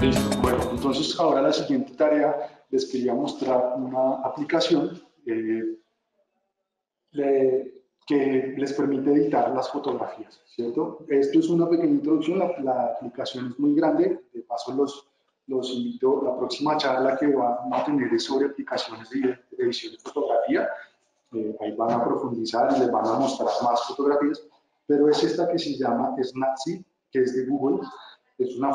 Listo. Bueno, entonces ahora la siguiente tarea les quería mostrar una aplicación eh, que les permite editar las fotografías, ¿cierto? Esto es una pequeña introducción, la, aplicación es muy grande, de paso los, los invito, la próxima charla que van a tener es sobre aplicaciones de, edición de fotografía, eh, ahí van a profundizar y les van a mostrar más fotografías, pero es esta que se llama Snapseed, que es de Google, es una,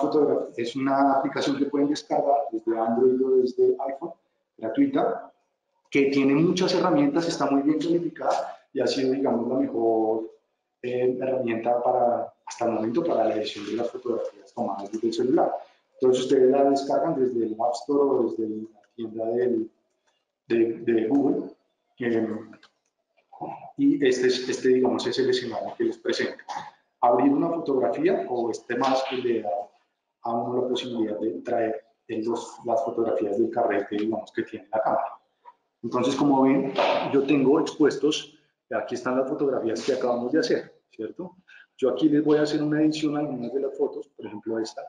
es una aplicación que pueden descargar desde Android o desde iPhone, gratuita, que tiene muchas herramientas, está muy bien calificada y ha sido, digamos, la mejor eh, herramienta para, hasta el momento para la edición de las fotografías tomadas desde el celular. Entonces ustedes la descargan desde el App Store o desde la tienda del, de, de, Google. y este, este, digamos, es el escenario que les presento abrir una fotografía o este más que le da a uno la posibilidad de traer las fotografías del carrete, digamos, que tiene la cámara. Entonces, como ven, yo tengo expuestos, aquí están las fotografías que acabamos de hacer, ¿cierto? Yo aquí les voy a hacer una edición a algunas de las fotos, por ejemplo esta,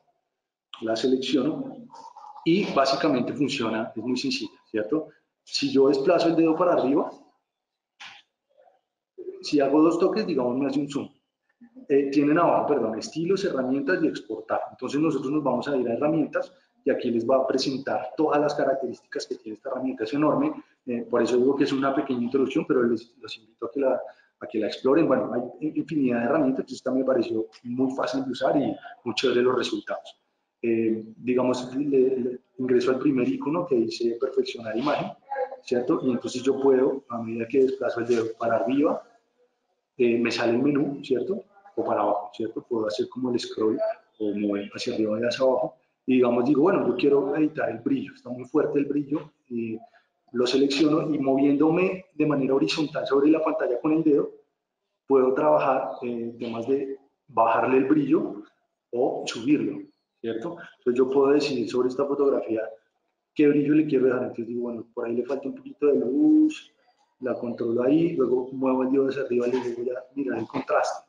la selecciono y básicamente funciona, es muy sencilla, ¿cierto? Si yo desplazo el dedo para arriba, si hago dos toques, digamos, me hace un zoom. Eh, tienen abajo, perdón, estilos, herramientas y exportar. Entonces nosotros nos vamos a ir a herramientas y aquí les va a presentar todas las características que tiene esta herramienta. Es enorme, eh, por eso digo que es una pequeña introducción, pero les, los invito a que, la, a que la exploren. Bueno, hay infinidad de herramientas, entonces esta me pareció muy fácil de usar y muy chévere los resultados. Eh, digamos, le, ingreso al primer icono que dice perfeccionar imagen, ¿cierto? Y entonces yo puedo, a medida que desplazo el dedo para arriba, me sale el menú, ¿cierto? O para abajo, ¿cierto? Puedo hacer como el scroll o mover hacia arriba y hacia abajo. Y digamos, digo, bueno, yo quiero editar el brillo, está muy fuerte el brillo, y lo selecciono y moviéndome de manera horizontal sobre la pantalla con el dedo, puedo trabajar en temas de bajarle el brillo o subirlo, ¿cierto? Entonces yo puedo decidir sobre esta fotografía qué brillo le quiero dejar. Entonces digo, bueno, por ahí le falta un poquito de luz, la controlo ahí, luego muevo el dedo hacia arriba y le digo, ya, mira el contraste.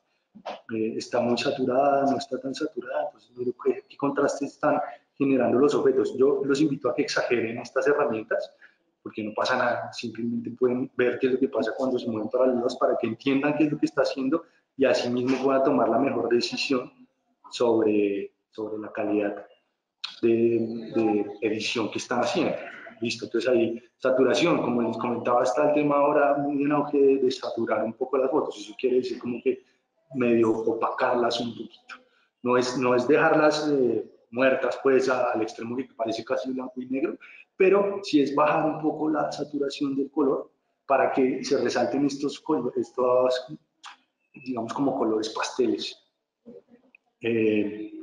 Eh, está muy saturada, no está tan saturada, entonces qué, qué contrastes están generando los objetos. Yo los invito a que exageren estas herramientas, porque no pasa nada, simplemente pueden ver qué es lo que pasa cuando se mueven paralelos para que entiendan qué es lo que está haciendo y así mismo puedan tomar la mejor decisión sobre, sobre la calidad de, de edición que están haciendo. Listo, entonces ahí, saturación, como les comentaba, está el tema ahora muy en auge de, de saturar un poco las fotos, eso quiere decir como que medio opacarlas un poquito. No es, no es dejarlas eh, muertas pues al extremo que parece casi blanco y negro, pero sí es bajar un poco la saturación del color para que se resalten estos estos, digamos como colores pasteles. Eh,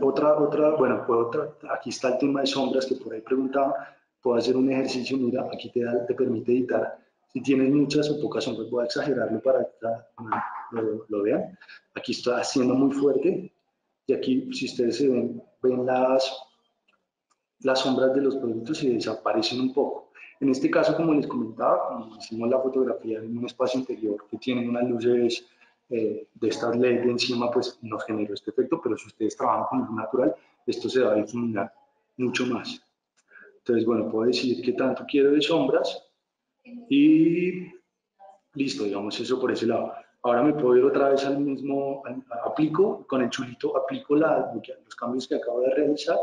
otra, otra, bueno, pues otra, aquí está el tema de sombras que por ahí preguntaba, puedo hacer un ejercicio, mira, aquí te, da, te permite editar si tienes muchas o pocas sombras, voy a exagerarlo para que lo, vean. Aquí está haciendo muy fuerte y aquí, si ustedes se ven, ven las, las sombras de los productos y desaparecen un poco. En este caso, como les comentaba, como hicimos la fotografía en un espacio interior que tiene unas luces eh, de estas LED encima, pues nos generó este efecto, pero si ustedes trabajan con luz natural, esto se va a difuminar mucho más. Entonces, bueno, puedo decir que tanto quiero de sombras, y listo, digamos eso por ese lado. Ahora me puedo ir otra vez al mismo, aplico con el chulito, aplico la, los cambios que acabo de realizar,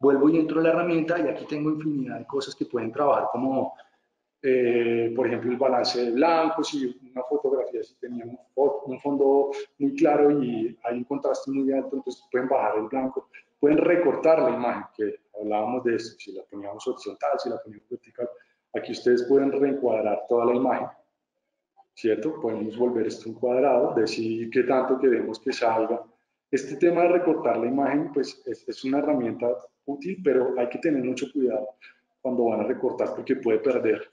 vuelvo y entro a la herramienta y aquí tengo infinidad de cosas que pueden trabajar como, eh, por ejemplo, el balance de blancos si una fotografía si tenía un, un, fondo muy claro y hay un contraste muy alto, entonces pueden bajar el blanco, pueden recortar la imagen, que hablábamos de esto, si la poníamos horizontal, si la poníamos vertical, Aquí ustedes pueden reencuadrar toda la imagen, ¿cierto? Podemos volver esto un cuadrado, decir qué tanto queremos que salga. Este tema de recortar la imagen, pues es, una herramienta útil, pero hay que tener mucho cuidado cuando van a recortar porque puede perder.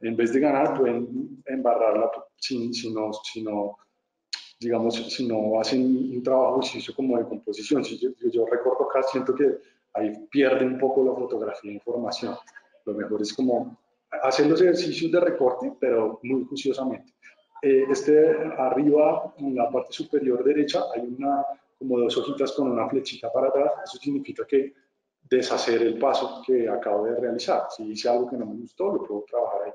En vez de ganar, pueden embarrarla si, si, no, si no, digamos, si no hacen un trabajo como de composición. Si yo, yo recorto acá, siento que ahí pierde un poco la fotografía de información. Lo mejor es como hacer los ejercicios de recorte, pero muy juiciosamente. Eh, este arriba, en la parte superior derecha, hay una, como dos hojitas con una flechita para atrás, eso significa que deshacer el paso que acabo de realizar. Si hice algo que no me gustó, lo puedo trabajar ahí.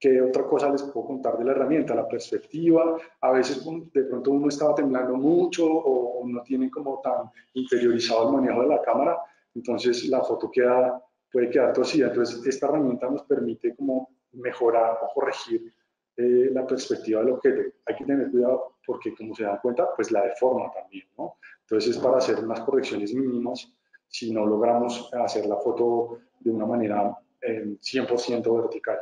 ¿Qué otra cosa les puedo contar de la herramienta? La perspectiva. A veces de pronto uno estaba temblando mucho o no tiene como tan interiorizado el manejo de la cámara, entonces la foto queda, puede quedar torcida. Entonces esta herramienta nos permite como mejorar o corregir eh, la perspectiva del objeto. Hay que tener cuidado porque como se dan cuenta, pues la deforma también, ¿no? Entonces es para hacer unas correcciones mínimas si no logramos hacer la foto de una manera 100% eh, vertical.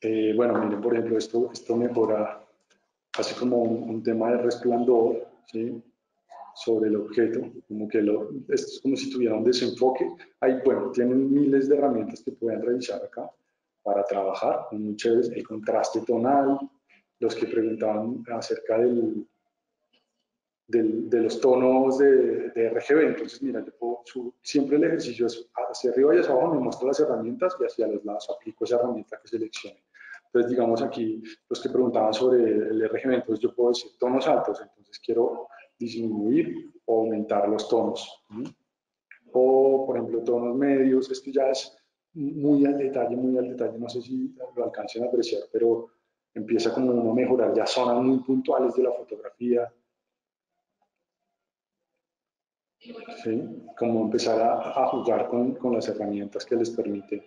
Eh, bueno, miren, por ejemplo, esto, esto mejora, así como un, tema de resplandor, ¿sí? Sobre el objeto, como que lo, esto es como si tuviera un desenfoque. Ahí, bueno, tienen miles de herramientas que pueden revisar acá para trabajar, muy chéveres, el contraste tonal, los que preguntaban acerca del, de los tonos de, de, RGB. Entonces, mira, yo siempre el ejercicio es hacia arriba y hacia abajo, me muestro las herramientas y hacia los lados aplico esa herramienta que seleccione. Entonces, digamos aquí, los que preguntaban sobre el RGB, entonces yo puedo decir tonos altos, entonces quiero disminuir o aumentar los tonos. O, por ejemplo, tonos medios, esto ya es muy al detalle, muy al detalle, no sé si lo alcancen a apreciar, pero empieza como a mejorar ya zonas muy puntuales de la fotografía, ¿sí? Como empezar a, jugar con, con, las herramientas que les permite,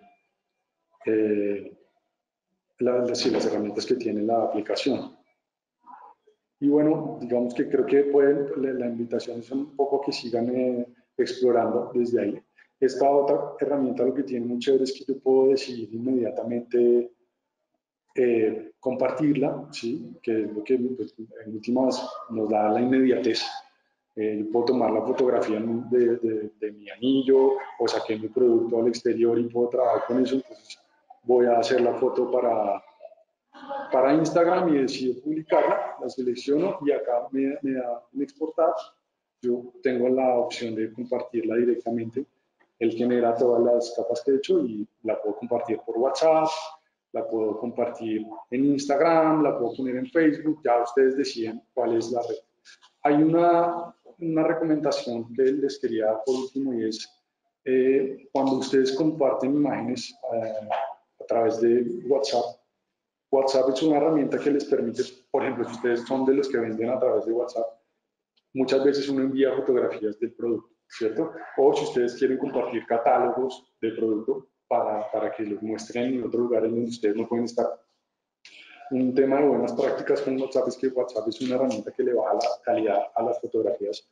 eh, las herramientas que tiene la aplicación. Y bueno, digamos que creo que pueden, la invitación es un poco que sigan eh, explorando desde ahí. Esta otra herramienta lo que tiene muy chévere es que yo puedo decidir inmediatamente eh, compartirla, ¿sí? que es lo que pues, en últimas nos da la inmediatez eh, yo puedo tomar la fotografía de, de, mi anillo o saqué mi producto al exterior y puedo trabajar con eso, entonces voy a hacer la foto para, para Instagram y decido publicarla, la selecciono y acá me, me da en exportar. Yo tengo la opción de compartirla directamente. Él genera todas las capas que he hecho y la puedo compartir por WhatsApp, la puedo compartir en Instagram, la puedo poner en Facebook, ya ustedes deciden cuál es la red. Hay una una recomendación que les quería dar por último y es eh, cuando ustedes comparten imágenes eh, a través de WhatsApp, WhatsApp es una herramienta que les permite, por ejemplo, si ustedes son de los que venden a través de WhatsApp, muchas veces uno envía fotografías del producto, ¿cierto? O si ustedes quieren compartir catálogos del producto para, para que los muestren en otro lugar en donde ustedes no pueden estar, un tema de buenas prácticas con WhatsApp es que WhatsApp es una herramienta que le baja la calidad a las fotografías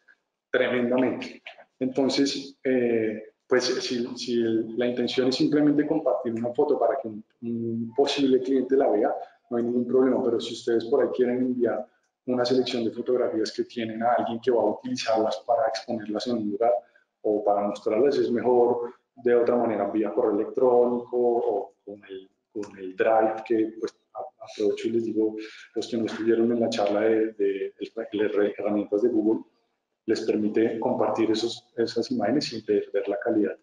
tremendamente. Entonces, eh, pues si, si, la intención es simplemente compartir una foto para que un, posible cliente la vea, no hay ningún problema, pero si ustedes por ahí quieren enviar una selección de fotografías que tienen a alguien que va a utilizarlas para exponerlas en un lugar o para mostrarlas, es mejor de otra manera vía correo electrónico o con el, con el Drive que pues aprovecho y les digo, los que no estuvieron en la charla de, de, herramientas de Google, les permite compartir esos, esas imágenes sin perder la calidad.